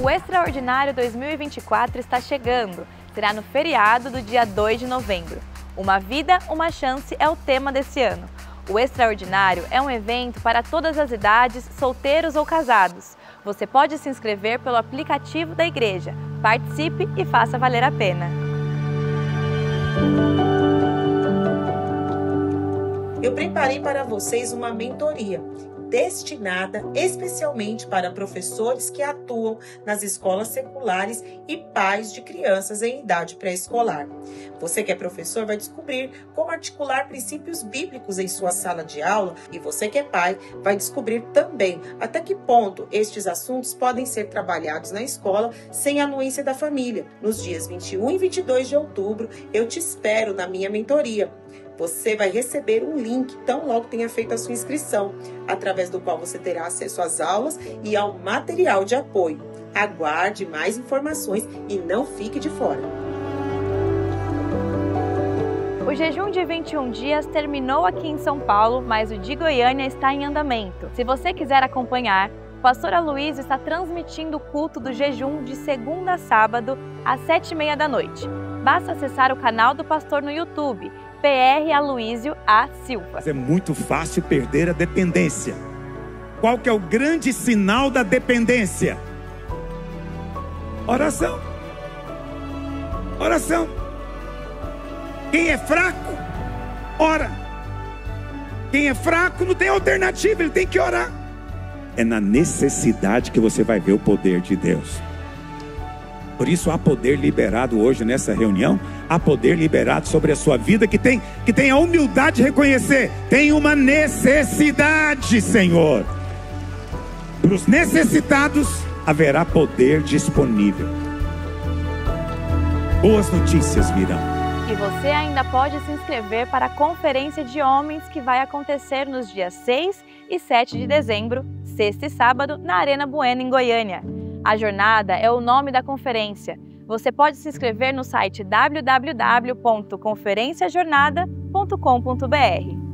O Extraordinário 2024 está chegando. Será no feriado do dia 2 de novembro. Uma vida, uma chance é o tema desse ano. O Extraordinário é um evento para todas as idades, solteiros ou casados. Você pode se inscrever pelo aplicativo da igreja. Participe e faça valer a pena. Eu preparei para vocês uma mentoria destinada especialmente para professores que atuam nas escolas seculares e pais de crianças em idade pré-escolar. Você que é professor vai descobrir como articular princípios bíblicos em sua sala de aula e você que é pai vai descobrir também até que ponto estes assuntos podem ser trabalhados na escola sem a anuência da família. Nos dias 21 e 22 de outubro, eu te espero na minha mentoria. Você vai receber um link tão logo tenha feito a sua inscrição, através do qual você terá acesso às aulas e ao material de apoio. Aguarde mais informações e não fique de fora. O jejum de 21 dias terminou aqui em São Paulo, mas o de Goiânia está em andamento. Se você quiser acompanhar, o pastor Aloysio está transmitindo o culto do jejum de segunda a sábado, às sete e meia da noite. Basta acessar o canal do pastor no YouTube PR Aloísio A. Silva. É muito fácil perder a dependência. Qual que é o grande sinal da dependência? Oração. Oração. Quem é fraco, ora. Quem é fraco não tem alternativa, ele tem que orar. É na necessidade que você vai ver o poder de Deus. Por isso há poder liberado hoje nessa reunião, há poder liberado sobre a sua vida que tem que tem a humildade de reconhecer, tem uma necessidade, Senhor. Para os necessitados haverá poder disponível. Boas notícias virão. E você ainda pode se inscrever para a conferência de homens que vai acontecer nos dias 6 e 7 de dezembro, sexta e sábado, na Arena Bueno, em Goiânia. A jornada é o nome da conferência. Você pode se inscrever no site www.conferenciajornada.com.br.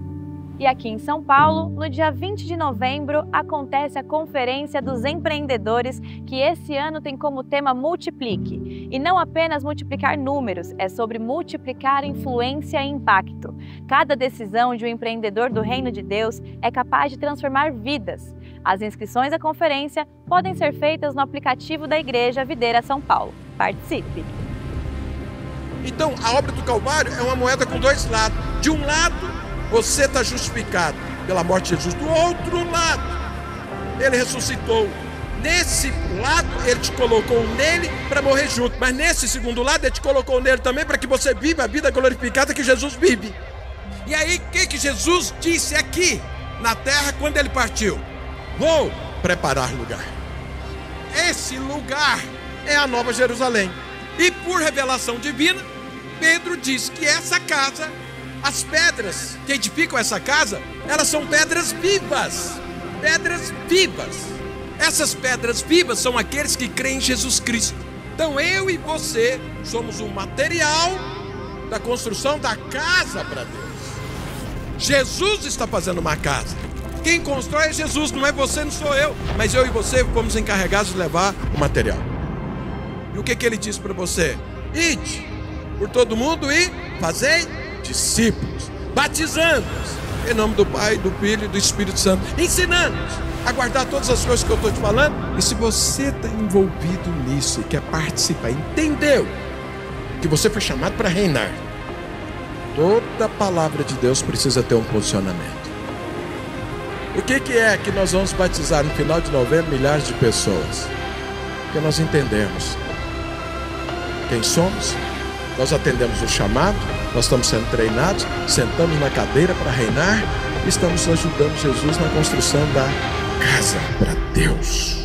E aqui em São Paulo, no dia 20 de novembro, acontece a Conferência dos Empreendedores, que esse ano tem como tema Multiplique. E não apenas multiplicar números, é sobre multiplicar influência e impacto. Cada decisão de um empreendedor do Reino de Deus é capaz de transformar vidas. As inscrições à conferência podem ser feitas no aplicativo da Igreja Videira São Paulo. Participe! Então, a obra do Calvário é uma moeda com dois lados. De um lado, você está justificado pela morte de Jesus. Do outro lado, ele ressuscitou. Nesse lado, ele te colocou nele para morrer junto. Mas nesse segundo lado, ele te colocou nele também para que você viva a vida glorificada que Jesus vive. E aí, o que, que Jesus disse aqui na terra quando ele partiu? Vou preparar lugar. Esse lugar é a Nova Jerusalém. E por revelação divina, Pedro diz que essa casa as pedras que edificam essa casa, elas são pedras vivas. Pedras vivas. Essas pedras vivas são aqueles que creem em Jesus Cristo. Então eu e você somos um material da construção da casa para Deus. Jesus está fazendo uma casa. Quem constrói é Jesus, não é você, não sou eu. Mas eu e você fomos encarregados de levar o material. E o que, que ele disse para você? Ide por todo mundo e fazei discípulos, batizando-os em nome do Pai, do Filho e do Espírito Santo, ensinando-os a guardar todas as coisas que eu estou te falando. E se você está envolvido nisso e quer participar, entendeu que você foi chamado para reinar, toda palavra de Deus precisa ter um posicionamento. O que, que é que nós vamos batizar no final de novembro milhares de pessoas? Porque nós entendemos quem somos, nós atendemos o chamado, nós estamos sendo treinados, sentamos na cadeira para reinar, estamos ajudando Jesus na construção da casa para Deus.